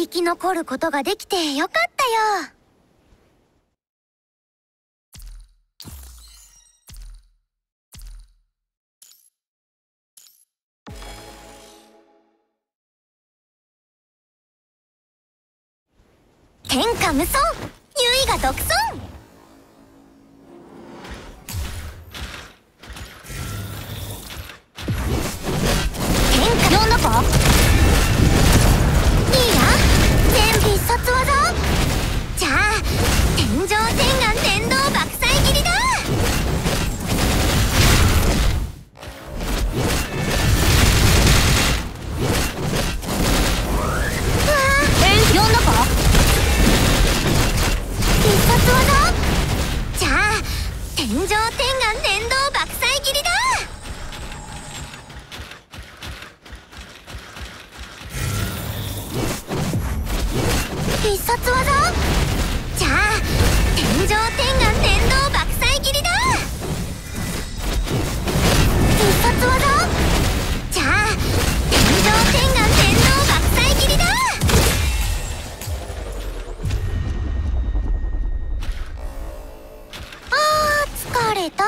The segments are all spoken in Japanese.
生き残ることができてよかったよ。天下無双。優位が独尊。天下。4の子殺技じゃあ天上天眼電動爆必殺技じゃあ天上天眼天道爆砕斬りだ。必殺技じゃあ天上天眼天道爆砕斬りだ。あー疲れた。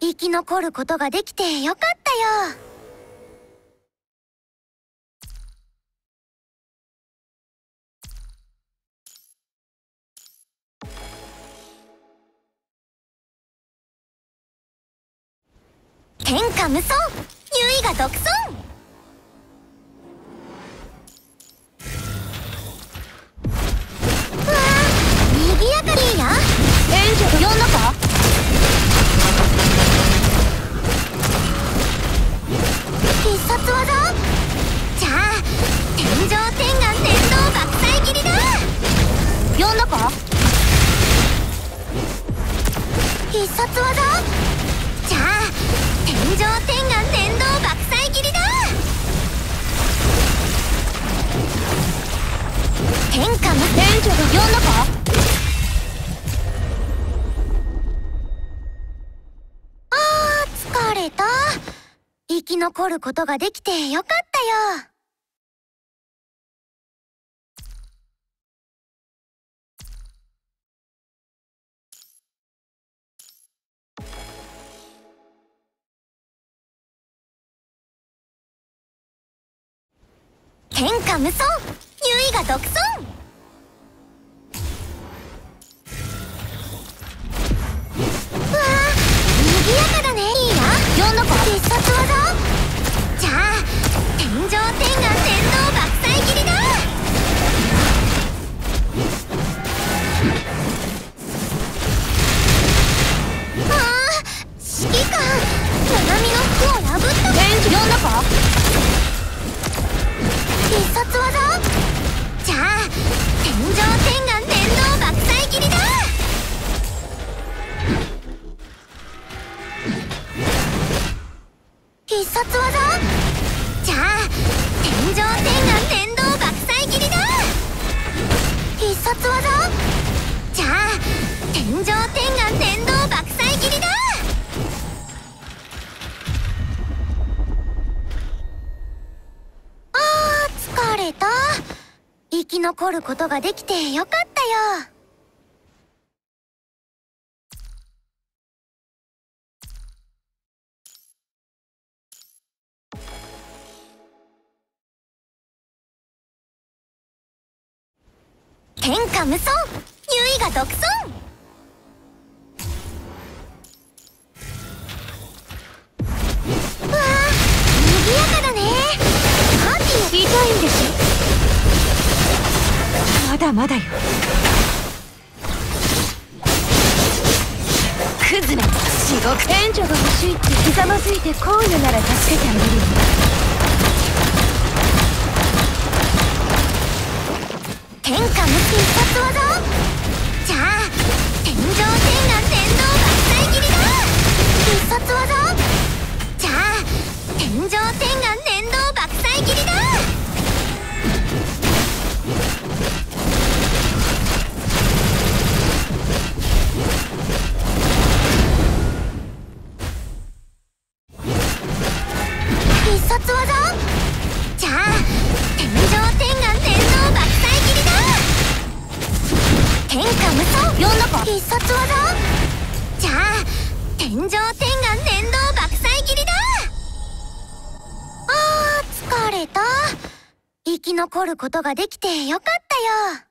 生き残ることができてよかったよ。天下無双優位が独尊うわー賑やかでいいや援助呼んだか必殺技上天眼天道爆砕斬りだ天下無天女が呼んだかあー疲れた生き残ることができてよかったよ天下無双。優位が独尊。必殺技じゃあ天上天眼天道爆砕斬りだ。必殺技じゃあ天上天眼天道爆砕斬りだ。あー疲れた。生き残ることができてよかったよ。天下無双。優位が独尊。うわー賑やかだね。パーティー言いたいんでしょまだまだよ。クズめ地獄援助が欲しいってひざまずいてこういうなら助けてあげるよ。天下無双呼んだか必殺技？じゃあ天上天下念動爆砕切りだ！あー疲れた。生き残ることができてよかったよ。